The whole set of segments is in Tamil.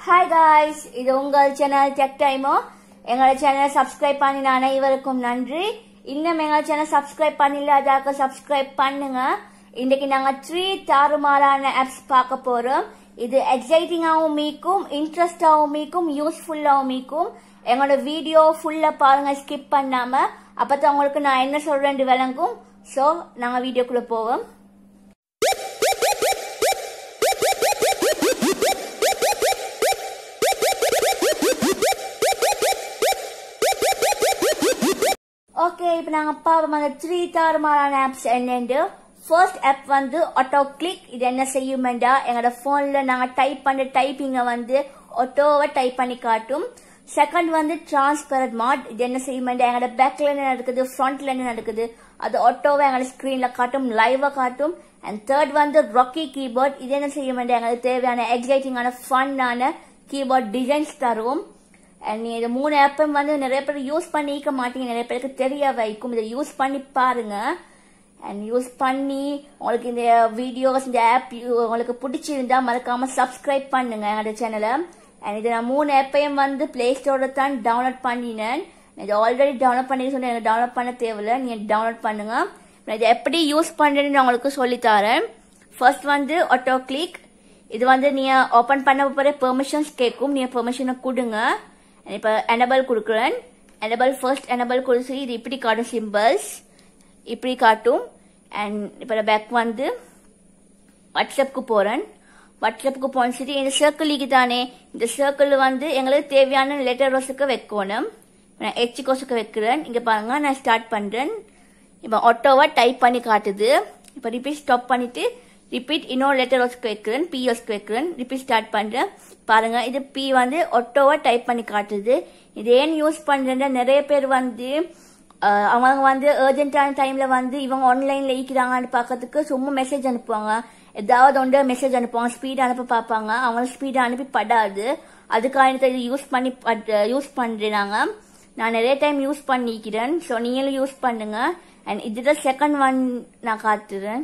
ஹாய் காய்ஸ் இது உங்கள் சேனல் டெக் டைமோ எங்களோட சேனலை சப்ஸ்கிரைப் பண்ணின அனைவருக்கும் நன்றி. இன்னும் எங்களோட சேனல் சப்ஸ்கிரைப் பண்ணில்லாதாக்க சப்ஸ்கிரைப் பண்ணுங்க. இன்னைக்கு நாங்க த்ரீ தாறுமாறான ஆப்ஸ் பார்க்க போறோம். இது எக்ஸைட்டிங்காகவும் மீக்கும் இன்ட்ரெஸ்டாகவும் மீக்கும் யூஸ்ஃபுல்லாகவும் மீக்கும் எங்களோட வீடியோ ஃபுல்லா பாருங்க ஸ்கிப் பண்ணாம. அப்பதான் உங்களுக்கு நான் என்ன சொல்றேன் விளங்கும். ஸோ நாங்க வீடியோக்குள்ள போவோம். ஓகே இப்போ நாங்கள் பார்ப்போம் அந்த த்ரீ தாறுமாறான ஆப்ஸ் என்னென்று? ஃபர்ஸ்ட் ஆப் வந்து ஆட்டோ கிளிக் இது என்ன செய்யுமெண்டா எங்களோட ஃபோனில் நாங்கள் டைப் பண்ண டைப்பிங்கை வந்து ஆட்டோவை டைப் பண்ணி காட்டும். செகண்ட் வந்து டிரான்ஸ்பரண்ட் மாட் இது என்ன செய்யுமெண்டா எங்களோட பேக்ல என்ன நடக்குது? ஃப்ரண்ட்ல என்ன நடக்குது? அது ஆட்டோவை எங்களோட ஸ்க்ரீனில் காட்டும் லைவா காட்டும். அண்ட் தேர்ட் வந்து ராக்கி கீபோர்ட் இது என்ன செய்யுமெண்டா எங்களுக்கு தேவையான எக்ஸைட்டிங்கான ஃபன்னான கீபோர்ட் டிசைன்ஸ் தருவோம். அண்ட் இது மூணு ஆப்பும் வந்து நிறைய பேர் யூஸ் பண்ணிக்க மாட்டீங்க. நிறைய பேருக்கு தெரிய வைக்கும் இதை யூஸ் பண்ணி பாருங்க. அண்ட் யூஸ் பண்ணி உங்களுக்கு இந்த வீடியோஸ் இந்த ஆப் உங்களுக்கு பிடிச்சிருந்தா மறக்காம சப்ஸ்கிரைப் பண்ணுங்க அந்த சேனலை அண்ட் இது நான் மூணு ஆப்பையும் வந்து பிளே ஸ்டோர்ல தான் டவுன்லோட் பண்ணினேன். இது ஆல்ரெடி டவுன்லோட் பண்ணி சொன்னேன். எனக்கு டவுன்லோட் பண்ண தேவையில்லை. நீங்க டவுன்லோட் பண்ணுங்க. நான் இதை எப்படி யூஸ் பண்ணுறேன்னு நான் உங்களுக்கு சொல்லித்தரேன் ஃபர்ஸ்ட் வந்து ஆட்டோ கிளிக் இது வந்து நீங்கள் ஓபன் பண்ண போகிற பெர்மிஷன்ஸ் கேட்கும். நீ பெர்மிஷனை கொடுங்க. இப்போ எனபிள் கொடுக்குறேன். எனபிள் ஃபர்ஸ்ட் எனபிள் கொடுத்து இது இப்படி காட்டும் சிம்பிள்ஸ் இப்படி காட்டும். அண்ட் இப்போ பேக் வந்து வாட்ஸ்அப்புக்கு போகிறேன் வாட்ஸ்அப்புக்கு போன சரி இந்த சர்க்கிள் தானே. இந்த சர்க்கிள் வந்து எங்களுக்கு தேவையான லெட்டர் ரோஸுக்கு வைக்கணும். நான் எச் கோஸுக்கு வைக்கிறேன். இங்கே பாருங்க நான் ஸ்டார்ட் பண்ணுறேன் இப்போ ஆட்டோவாக டைப் பண்ணி காட்டுது. இப்போ ரிப்பீட் ஸ்டாப் பண்ணிவிட்டு ரிப்பீட் இன்னொரு லெட்டர் ரோஸ்க்கு வைக்கிறேன். பிஎஸ்க்கு வைக்கிறேன். ரிப்பீட் ஸ்டார்ட் பண்ணுறேன் பாருங்க இது பி வந்து ஒட்டோவா டைப் பண்ணி காட்டுது. இது ஏன் யூஸ் பண்றேன்னா நிறைய பேர் வந்து அவங்க வந்து அர்ஜென்ட்டான டைம்ல வந்து இவங்க ஆன்லைன்ல ஈக்கிறாங்கன்னு பார்க்கறதுக்கு சும்மா மெசேஜ் அனுப்புவாங்க. ஏதாவது ஒன்று மெசேஜ் அனுப்புவாங்க ஸ்பீட் அனுப்ப பார்ப்பாங்க. அவங்க ஸ்பீட் அனுப்பி படாது. அதுக்காக இது யூஸ் பண்ணி யூஸ் பண்ணுறாங்க நான் நிறைய டைம் யூஸ் பண்ணிக்கிறேன். ஸோ நீங்களும் யூஸ் பண்ணுங்க. அண்ட் இதுதான் செகண்ட் ஒன் நான் காட்டுறேன்.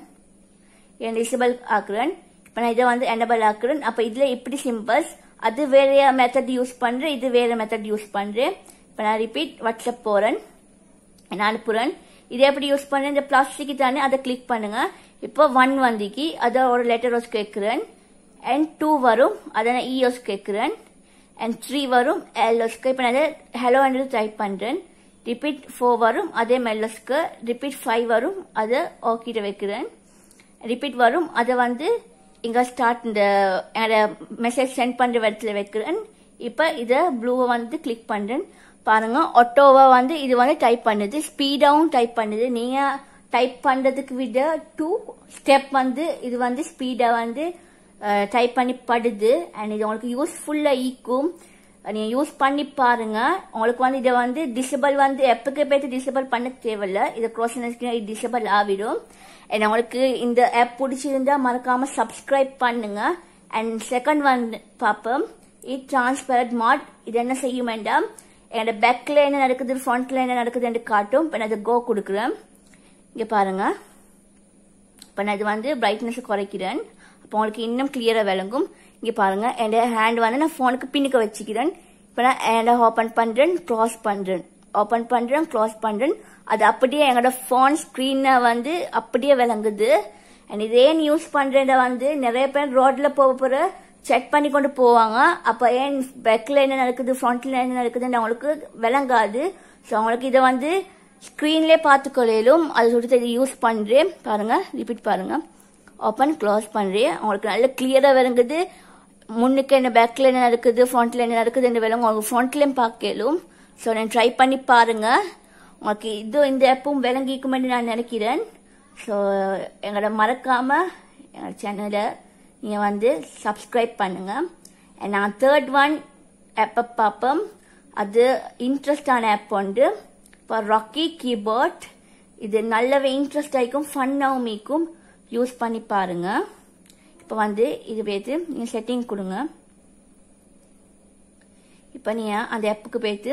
என் டிசபிள் ஆக்குறேன். இப்போ நான் இதை வந்து எனபிள் ஆக்குறேன். அப்போ இதில் இப்படி சிம்பிள்ஸ் அது வேற மெத்தட் யூஸ் பண்ணுறேன் இது வேற மெத்தட் யூஸ் பண்ணுறேன் இப்போ நான் ரிப்பீட் வாட்ஸ்அப் போகிறேன் நான் அனுப்புகிறேன் இதை எப்படி யூஸ் பண்ணுறேன் இந்த பிளாஸ்டிக் தானே அதை கிளிக் பண்ணுங்க. இப்போ ஒன் வந்திக்கு அதை ஒரு லெட்டர் ரோஸ் கேட்குறேன் அண்ட் டூ வரும் அதை நான் e இஎஸ் கேட்குறேன் அண்ட் த்ரீ வரும் எல்ஓஸ்க்கு இப்போ நான் ஹலோ ஹண்ட்ரட் டைப் பண்ணுறேன் ரிப்பீட் ஃபோர் வரும் அதே மெல்லஸ்க்கு ரிப்பீட் ஃபைவ் வரும் அதை ஓக்கிட்ட வைக்கிறேன். ரிப்பீட் வரும் அதை வந்து இங்கே ஸ்டார்ட் இந்த மெசேஜ் சென்ட் பண்ணுற இடத்துல வைக்கிறேன். இப்போ இதை ப்ளூவை வந்து கிளிக் பண்ணுறேன் பாருங்க ஆட்டோவை வந்து இது வந்து டைப் பண்ணுது. ஸ்பீடாகவும் டைப் பண்ணுது. நீங்கள் டைப் பண்ணுறதுக்கு விட டூ ஸ்டெப் வந்து இது வந்து ஸ்பீடாக வந்து டைப் பண்ணி படுது. அண்ட் இது உங்களுக்கு யூஸ்ஃபுல்லாக ஈக்கும். நீங்கள் யூஸ் பண்ணி பாருங்க. உங்களுக்கு வந்து இதை வந்து டிசபிள் வந்து எப்பக்கு பேத்து டிசபிள் பண்ண தேவையில்ல. இதை க்ரோஸ் டிசபிள் ஆகிடும். அண்ட் உங்களுக்கு இந்த ஆப் பிடிச்சிருந்தா மறக்காம சப்ஸ்கிரைப் பண்ணுங்க. அண்ட் செகண்ட் ஒன் பார்ப்போம். இட் டிரான்ஸ்பரண்ட் மாட் இது என்ன செய்யும் வேண்டாம் என்னோட பேக்ல என்ன நடக்குது ஃப்ரண்ட்ல என்ன நடக்குதுன்னு காட்டும். இப்போ நான் கோ கொடுக்குறேன். இங்கே பாருங்க. இப்போ நான் இது வந்து பிரைட்னஸ் குறைக்கிறேன். அப்போ உங்களுக்கு இன்னும் கிளியராக விளங்கும். இங்கே பாருங்க. என் ஹேண்ட் வந்து நான் ஃபோனுக்கு பின்னுக்கு வச்சுக்கிறேன். இப்போ நான் ஹேண்டை ஓப்பன் பண்ணுறேன் க்ளாஸ் பண்ணுறேன் ஓப்பன் பண்ணுறேன் க்ளோஸ் பண்ணுறேன் அது அப்படியே எங்களோட ஃபோன் ஸ்க்ரீனை வந்து அப்படியே விளங்குது. அண்ட் இதே யூஸ் பண்ணுறத வந்து நிறைய பேர் ரோட்ல போக போகிற செக் பண்ணி கொண்டு போவாங்க. அப்போ ஏன் பேக்கில் என்ன நடக்குது ஃப்ரண்ட்ல என்ன நடக்குதுன்னு அவங்களுக்கு விளங்காது. ஸோ அவங்களுக்கு இதை வந்து ஸ்க்ரீன்லேயே பார்த்துக்கொள்ளும் அது சொல்லிட்டு இதை யூஸ் பண்ணுறேன் பாருங்க ரிப்பீட் பாருங்க. ஓப்பன் க்ளோஸ் பண்ணுறேன் அவங்களுக்கு நல்ல கிளியராக விளங்குது. முன்னுக்கு என்ன பேக்கில் என்ன நடக்குது ஃப்ரண்ட்டில் என்ன நடக்குதுன்னு விளங்கும் உங்களுக்கு ஃப்ரண்ட்லேயும் பார்க்கலும். ஸோ நான் ட்ரை பண்ணி பாருங்க. உங்களுக்கு இது இந்த ஆப்பும் விளங்கிக்குமென்னு நான் நினைக்கிறேன். ஸோ எங்களோட மறக்காம எங்களோட சேனலை நீங்கள் வந்து சப்ஸ்கிரைப் பண்ணுங்க. நான் தேர்ட் ஒன் ஆப்பை பார்ப்போம். அது இன்ட்ரெஸ்டான ஆப் உண்டு. இப்போ ராக்கி கீபோர்ட் இது நல்லாவே இன்ட்ரெஸ்ட் ஆகிக்கும் ஃபன்னாகவும் இருக்கும் யூஸ் பண்ணி பாருங்கள் இப்போ வந்து இது பேத்து நீங்கள் செட்டிங் கொடுங்க. இப்போ நீங்கள் அந்த ஆப்புக்கு போய்த்து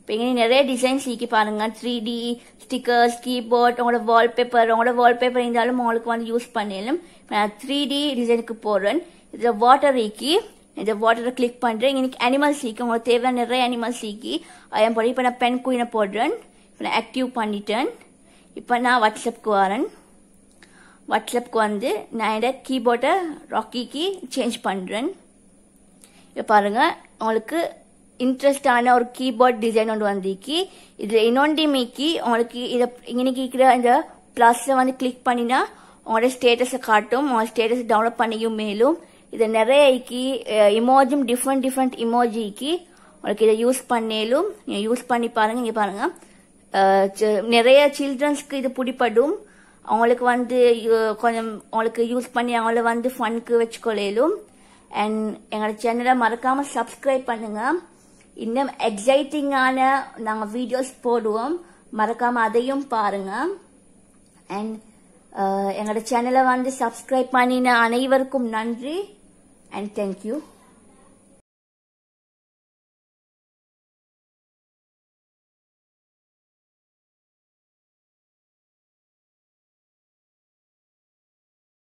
இப்போ இங்கே நிறைய டிசைன்ஸ் ஈக்கி பாருங்க. த்ரீ டி ஸ்டிக்கர்ஸ் கீபோர்ட் உங்களோட வால்பேப்பர் உங்களோட வால்பேப்பர் இருந்தாலும் உங்களுக்கு வந்து யூஸ் பண்ணலும் நான் த்ரீ டி டிசைனுக்கு போடுறேன். இதில் வாட்டர் ஈக்கி இந்த வாட்டரை கிளிக் பண்ணுறேன் எனக்கு அனிமல்ஸ் ஈக்கி உங்களுக்கு தேவையான நிறைய அனிமல்ஸ் ஈக்கி என் போட இப்போ நான் பென் குயினை போடுறேன். இப்போ நான் ஆக்டிவ் பண்ணிட்டேன். இப்போ நான் வாட்ஸ்அப்புக்கு வரேன். வாட்ஸ்அப்புக்கு வந்து நான் என்னோட கீபோர்டை ராக்கிக்கு சேஞ்ச் பண்ணுறேன் இப்போ பாருங்கள் உங்களுக்கு இன்ட்ரெஸ்டான ஒரு கீபோர்ட் டிசைன் ஒன்று வந்திருக்கு. இதில் இன்னொன்று மீக்கி உங்களுக்கு இதை இன்னைக்கு இருக்கிற இந்த ப்ளஸில் வந்து கிளிக் பண்ணினா உங்களோட ஸ்டேட்டஸை காட்டும் உங்களோட ஸ்டேட்டஸ் டவுன்லோட் பண்ணியும் மேலும். இதை நிறையக்கு இமோஜும் டிஃப்ரெண்ட் டிஃப்ரெண்ட் இமோஜிக்கு உங்களுக்கு இதை யூஸ் பண்ணேலும் நீங்கள் யூஸ் பண்ணி பாருங்கள் இங்கே பாருங்கள் நிறைய சில்ட்ரன்ஸ்க்கு இது பிடிப்படும் அவங்களுக்கு வந்து கொஞ்சம் அவங்களுக்கு யூஸ் பண்ணி அவங்கள வந்து ஃபனுக்கு வச்சுக்கொள்ளையிலும் அண்ட் எங்களோட சேனலை மறக்காம சப்ஸ்கிரைப் பண்ணுங்க. இன்னும் எக்ஸைட்டிங்கான நாங்கள் வீடியோஸ் போடுவோம். மறக்காம அதையும் பாருங்க. அண்ட் எங்களோட சேனலை வந்து சப்ஸ்கிரைப் பண்ணின அனைவருக்கும் நன்றி. And thank you